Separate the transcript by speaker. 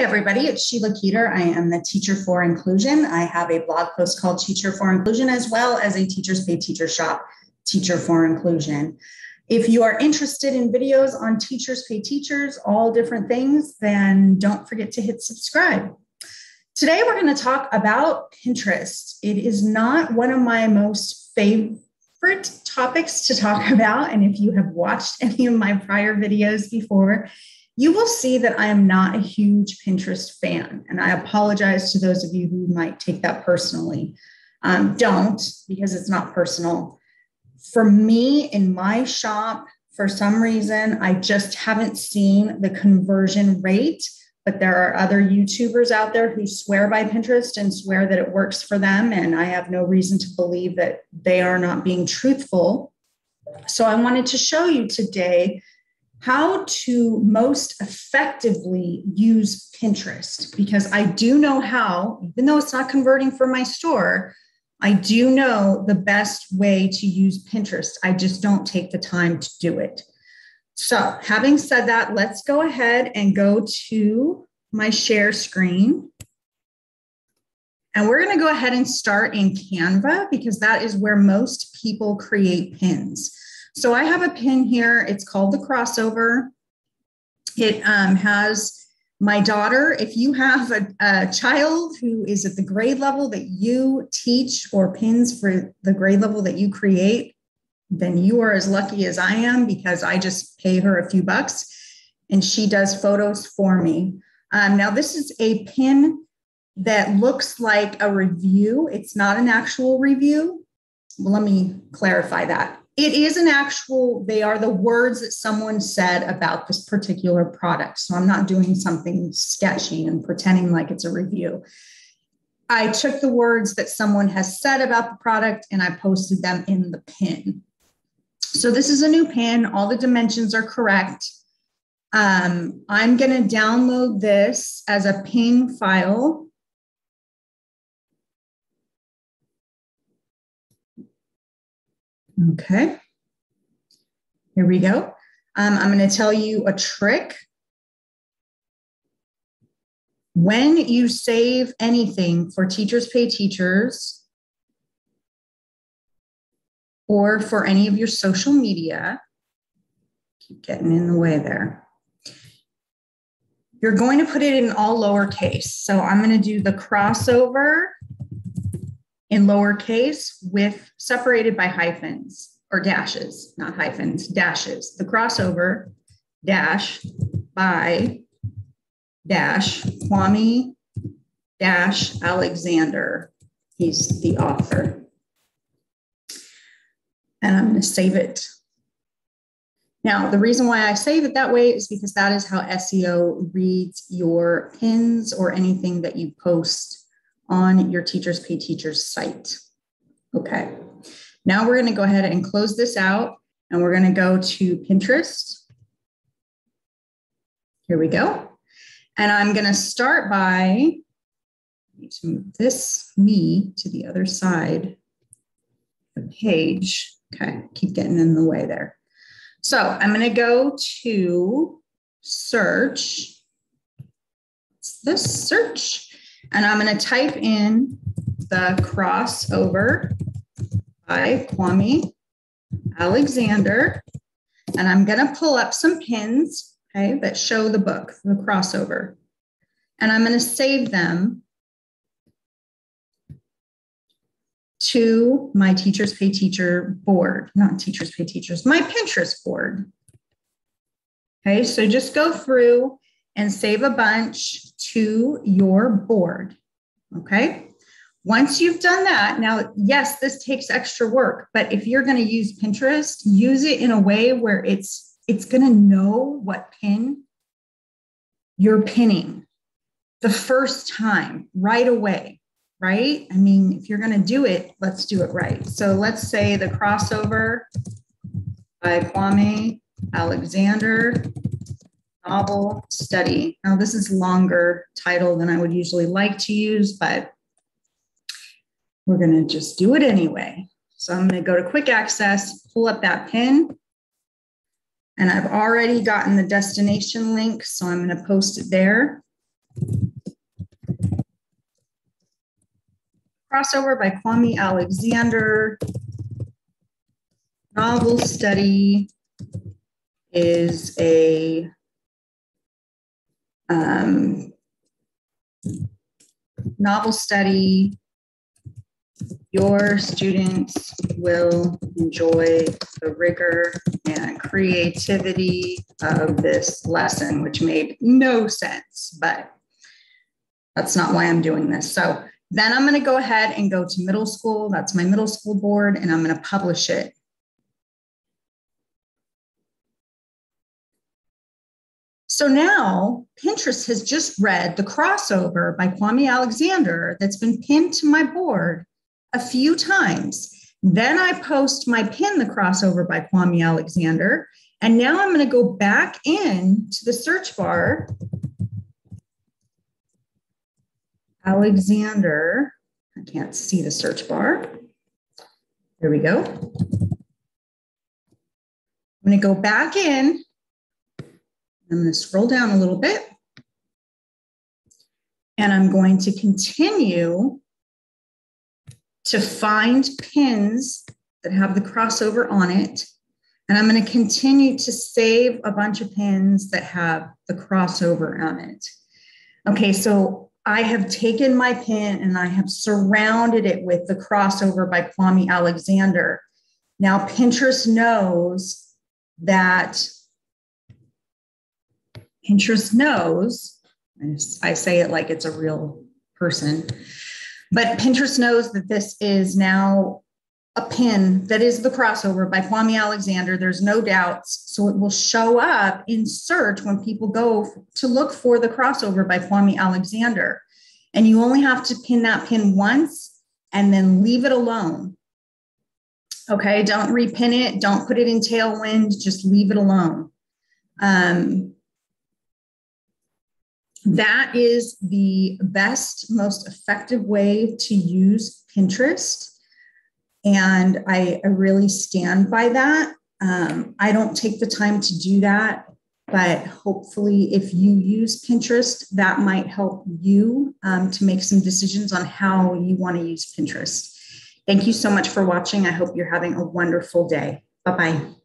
Speaker 1: Everybody. It's Sheila Keeter. I am the teacher for inclusion. I have a blog post called Teacher for Inclusion, as well as a Teachers Pay Teacher Shop, Teacher for Inclusion. If you are interested in videos on Teachers Pay Teachers, all different things, then don't forget to hit subscribe. Today, we're going to talk about Pinterest. It is not one of my most favorite topics to talk about. And if you have watched any of my prior videos before, you will see that I am not a huge Pinterest fan. And I apologize to those of you who might take that personally. Um, don't, because it's not personal. For me, in my shop, for some reason, I just haven't seen the conversion rate. But there are other YouTubers out there who swear by Pinterest and swear that it works for them. And I have no reason to believe that they are not being truthful. So I wanted to show you today how to most effectively use Pinterest because I do know how, even though it's not converting for my store, I do know the best way to use Pinterest. I just don't take the time to do it. So, having said that, let's go ahead and go to my share screen. And we're going to go ahead and start in Canva because that is where most people create pins. So I have a pin here. It's called the crossover. It um, has my daughter. If you have a, a child who is at the grade level that you teach or pins for the grade level that you create, then you are as lucky as I am because I just pay her a few bucks and she does photos for me. Um, now, this is a pin that looks like a review. It's not an actual review. Well, let me clarify that it is an actual they are the words that someone said about this particular product. So i'm not doing something sketchy and pretending like it's a review. I took the words that someone has said about the product and i posted them in the pin. So this is a new pin. All the dimensions are correct. Um, i'm going to download this as a pin file Okay. Here we go. Um, I'm going to tell you a trick. When you save anything for Teachers Pay Teachers or for any of your social media, keep getting in the way there. You're going to put it in all lowercase. So I'm going to do the crossover in lowercase with separated by hyphens or dashes, not hyphens, dashes. The crossover dash by dash Kwame dash Alexander. He's the author. And I'm going to save it. Now, the reason why I save it that way is because that is how SEO reads your pins or anything that you post on your Teachers Pay Teachers site. Okay, now we're going to go ahead and close this out and we're going to go to Pinterest. Here we go. And I'm going to start by, to move this me to the other side the page. Okay, keep getting in the way there. So I'm going to go to search. What's this? Search. And I'm going to type in the crossover by Kwame Alexander. And I'm going to pull up some pins, okay, that show the book, the crossover. And I'm going to save them to my Teachers Pay Teacher board, not Teachers Pay Teachers, my Pinterest board. Okay, so just go through and save a bunch to your board. Okay. Once you've done that, now, yes, this takes extra work, but if you're going to use Pinterest, use it in a way where it's it's going to know what pin you're pinning the first time right away, right? I mean, if you're going to do it, let's do it right. So let's say the crossover by Kwame Alexander novel study. Now, this is longer title than I would usually like to use, but we're going to just do it anyway. So I'm going to go to quick access, pull up that pin, and I've already gotten the destination link, so I'm going to post it there. Crossover by Kwame Alexander. Novel study is a um, novel study. Your students will enjoy the rigor and creativity of this lesson, which made no sense, but that's not why I'm doing this. So then I'm going to go ahead and go to middle school. That's my middle school board, and I'm going to publish it. So now Pinterest has just read the crossover by Kwame Alexander that's been pinned to my board a few times. Then I post my pin, the crossover by Kwame Alexander. And now I'm going to go back in to the search bar. Alexander, I can't see the search bar. There we go. I'm going to go back in I'm going to scroll down a little bit. And I'm going to continue to find pins that have the crossover on it. And I'm going to continue to save a bunch of pins that have the crossover on it. Okay, so I have taken my pin and I have surrounded it with the crossover by Kwame Alexander. Now, Pinterest knows that Pinterest knows, I say it like it's a real person, but Pinterest knows that this is now a pin that is the crossover by Kwame Alexander. There's no doubts. So it will show up in search when people go to look for the crossover by Kwame Alexander. And you only have to pin that pin once and then leave it alone. Okay, don't repin it, don't put it in tailwind, just leave it alone. Um, that is the best, most effective way to use Pinterest. And I, I really stand by that. Um, I don't take the time to do that, but hopefully, if you use Pinterest, that might help you um, to make some decisions on how you want to use Pinterest. Thank you so much for watching. I hope you're having a wonderful day. Bye bye.